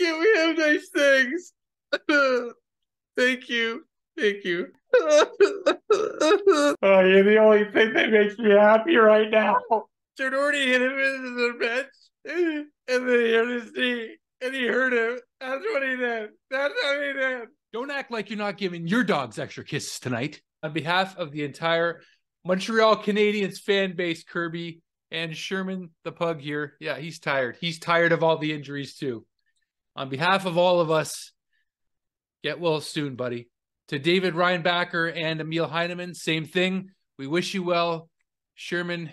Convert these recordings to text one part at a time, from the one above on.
can't we have nice things? Thank you. Thank you. oh, you're the only thing that makes me happy right now. Tinordi hit him into the bench, and then he hurt his knee, and he hurt him. That's what he did. That's what he did. Don't act like you're not giving your dogs extra kisses tonight. On behalf of the entire Montreal Canadiens fan base, Kirby and Sherman the pug here. Yeah, he's tired. He's tired of all the injuries too. On behalf of all of us, get well soon, buddy. To David Reinbacher and Emil Heineman, same thing. We wish you well. Sherman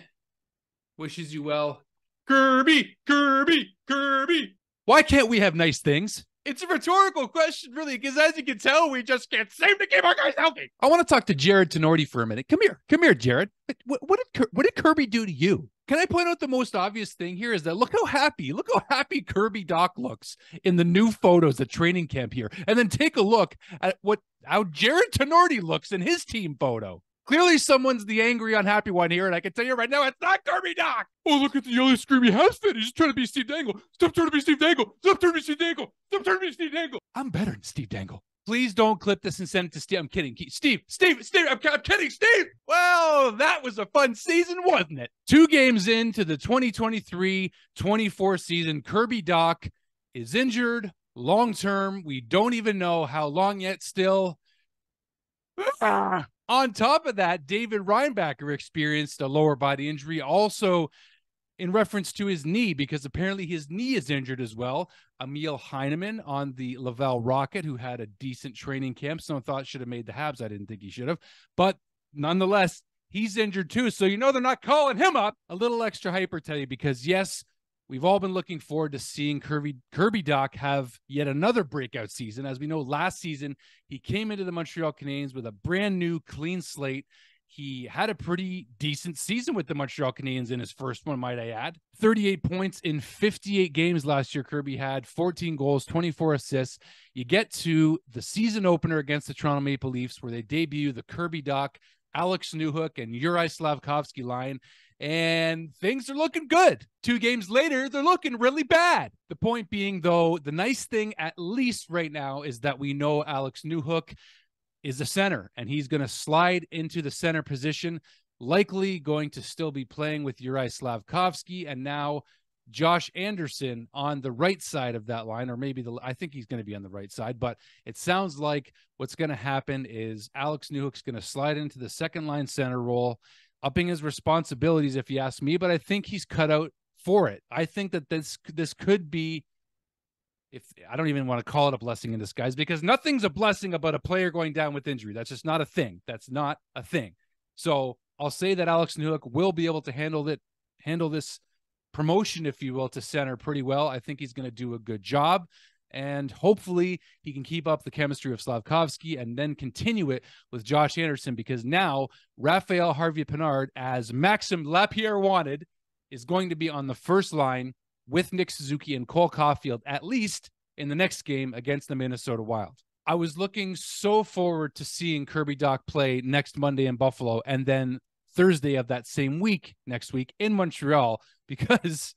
wishes you well. Kirby, Kirby, Kirby. Why can't we have nice things? It's a rhetorical question, really, because as you can tell, we just can't seem to keep our guys healthy. I want to talk to Jarred Tinordi for a minute. Come here, come here, Jarred. What, what did what did Kirby do to you? Can I point out the most obvious thing here is that look how happy, look how happy Kirby Dach looks in the new photos at training camp here, and then take a look at what how Jarred Tinordi looks in his team photo. Clearly, someone's the angry, unhappy one here, and I can tell you right now, it's not Kirby Dach. Oh, look at the yellow screamy has fit. He's trying to be Steve Dangle. Stop trying to be Steve Dangle. Stop trying to be Steve Dangle. Stop trying to be Steve Dangle. I'm better than Steve Dangle. Please don't clip this and send it to Steve. I'm kidding. Steve, Steve, Steve, I'm, I'm kidding. Steve. Well, that was a fun season, wasn't it? Two games into the 2023 24 season, Kirby Dach is injured long term. We don't even know how long yet still. Ah. On top of that, David Reinbacher experienced a lower body injury, also in reference to his knee, because apparently his knee is injured as well. Emil Heineman on the Laval Rocket, who had a decent training camp. Some thought should have made the Habs. I didn't think he should have. But nonetheless, he's injured too. So you know they're not calling him up. A little extra hyper tell you because yes, We've all been looking forward to seeing Kirby Kirby Dach have yet another breakout season. As we know, last season he came into the Montreal Canadiens with a brand new clean slate. He had a pretty decent season with the Montreal Canadiens in his first one, might I add. 38 points in 58 games last year. Kirby had 14 goals, 24 assists. You get to the season opener against the Toronto Maple Leafs, where they debut the Kirby Dach, Alex Newhook, and Uri Slafkovsky line and things are looking good. Two games later, they're looking really bad. The point being, though, the nice thing, at least right now, is that we know Alex Newhook is a center and he's going to slide into the center position, likely going to still be playing with Uri Slafkovsky and now Josh Anderson on the right side of that line, or maybe the I think he's going to be on the right side, but it sounds like what's going to happen is Alex Newhook's going to slide into the second line center role upping his responsibilities, if you ask me. But I think he's cut out for it. I think that this this could be, if I don't even want to call it a blessing in disguise, because nothing's a blessing about a player going down with injury. That's just not a thing. That's not a thing. So I'll say that Alex Newhook will be able to handle it, handle this promotion, if you will, to center pretty well. I think he's going to do a good job and hopefully he can keep up the chemistry of Slafkovsky and then continue it with Josh Anderson because now Raphael Harvey Pinard, as Maxim Lapierre wanted, is going to be on the first line with Nick Suzuki and Cole Caufield, at least in the next game against the Minnesota Wild. I was looking so forward to seeing Kirby Dach play next Monday in Buffalo and then Thursday of that same week next week in Montreal because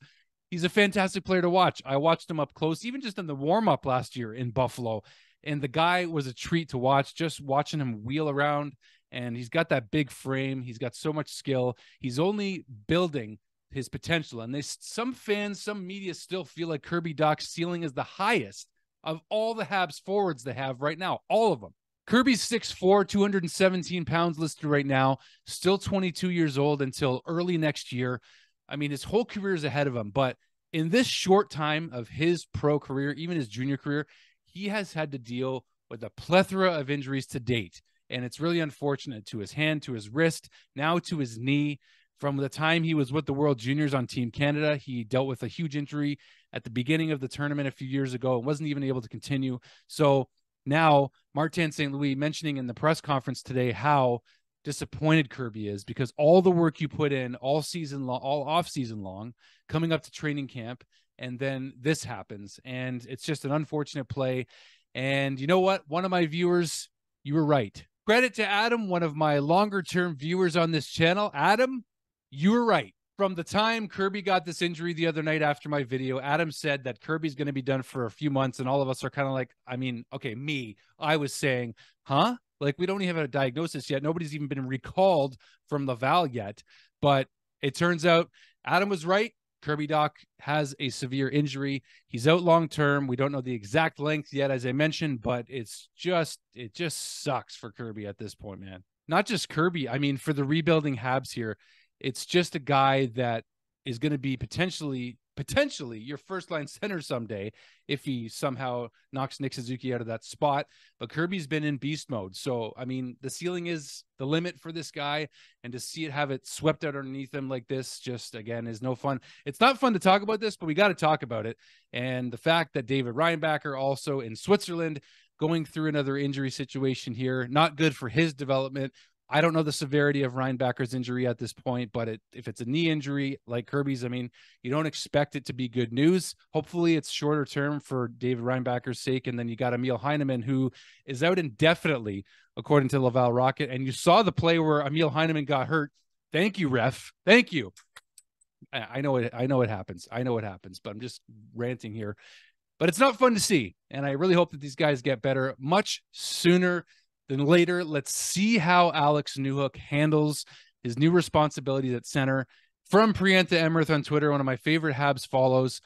he's a fantastic player to watch. I watched him up close, even just in the warm up last year in Buffalo. And the guy was a treat to watch, just watching him wheel around. And he's got that big frame. He's got so much skill. He's only building his potential. And they, some fans, some media still feel like Kirby Dach's ceiling is the highest of all the Habs forwards they have right now, all of them. Kirby's 6'4, 217 pounds listed right now, still 22 years old until early next year. I mean, his whole career is ahead of him, but in this short time of his pro career, even his junior career, he has had to deal with a plethora of injuries to date. And it's really unfortunate to his hand, to his wrist, now to his knee. From the time he was with the World Juniors on Team Canada, he dealt with a huge injury at the beginning of the tournament a few years ago and wasn't even able to continue. So now, Martin St. Louis mentioning in the press conference today how disappointed Kirby is because all the work you put in all season long, all off season long, coming up to training camp, and then this happens, and it's just an unfortunate play. And you know what? One of my viewers, you were right. Credit to Adam, one of my longer term viewers on this channel. Adam, you were right. from the time Kirby got this injury the other night after my video, Adam said that Kirby's going to be done for a few months, and all of us are kind of like, I mean, okay, me, I was saying, huh? Like we don't even have a diagnosis yet. Nobody's even been recalled from Laval yet, but it turns out Adam was right. Kirby Dach has a severe injury. He's out long term. We don't know the exact length yet, as I mentioned, but it's just it just sucks for Kirby at this point, man. Not just Kirby. I mean, for the rebuilding Habs here, it's just a guy that is going to be potentially potentially your first line center someday if he somehow knocks Nick Suzuki out of that spot. But Kirby's been in beast mode. So, I mean, the ceiling is the limit for this guy. And to see it have it swept out underneath him like this, just again, is no fun. It's not fun to talk about this, but we got to talk about it. And the fact that David Reinbacher also in Switzerland going through another injury situation here, not good for his development. I don't know the severity of Reinbacher's injury at this point, but it, if it's a knee injury like Kirby's, I mean, you don't expect it to be good news. Hopefully, it's shorter term for David Reinbacher's sake. And then you got Emil Heineman, who is out indefinitely, according to Laval Rocket. And you saw the play where Emil Heineman got hurt. Thank you, ref. Thank you. I know it. I know it happens. I know it happens, but I'm just ranting here. But it's not fun to see. And I really hope that these guys get better much sooner then later, let's see how Alex Newhook handles his new responsibilities at center. From Priyanka Emmerth on Twitter, one of my favorite Habs follows.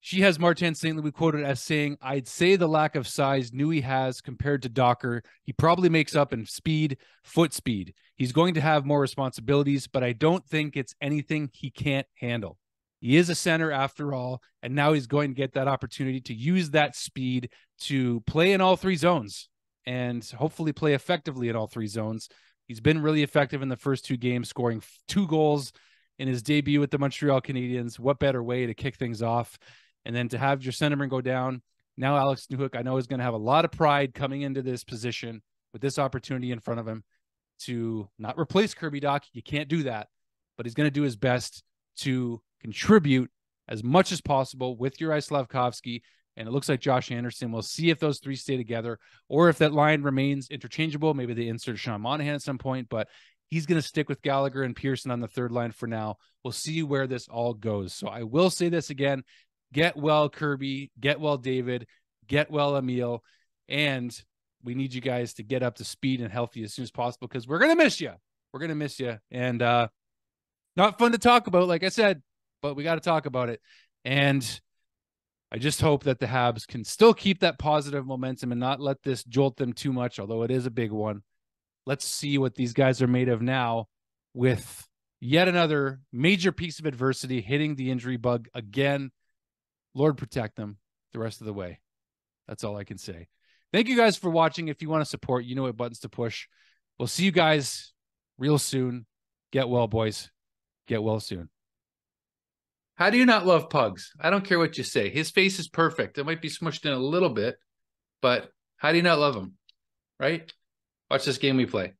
She has Martin St. Louis quoted as saying, I'd say the lack of size Newey has compared to Docker, he probably makes up in speed, foot speed. He's going to have more responsibilities, but I don't think it's anything he can't handle. He is a center after all, and now he's going to get that opportunity to use that speed to play in all three zones and hopefully play effectively in all three zones. He's been really effective in the first two games, scoring two goals in his debut with the Montreal Canadiens. What better way to kick things off? And then to have your centerman go down. Now, Alex Newhook, I know, is going to have a lot of pride coming into this position with this opportunity in front of him to not replace Kirby Dach. You can't do that, but he's going to do his best to contribute as much as possible with your Slafkovsky and it looks like Josh Anderson. We'll see if those three stay together or if that line remains interchangeable. Maybe they insert Sean Monahan at some point, but he's going to stick with Gallagher and Pearson on the third line for now. We'll see where this all goes. So I will say this again get well, Kirby, get well, David, get well, Emil. And we need you guys to get up to speed and healthy as soon as possible because we're going to miss you. We're going to miss you. And, uh, not fun to talk about, like I said, but we got to talk about it. And I just hope that the Habs can still keep that positive momentum and not let this jolt them too much, although it is a big one. Let's see what these guys are made of now with yet another major piece of adversity hitting the injury bug again. Lord protect them the rest of the way. That's all I can say. Thank you guys for watching. If you want to support, you know what buttons to push. We'll see you guys real soon. Get well, boys. Get well soon. How do you not love pugs? I don't care what you say. His face is perfect. It might be smushed in a little bit, but how do you not love him? Right? Watch this game we play.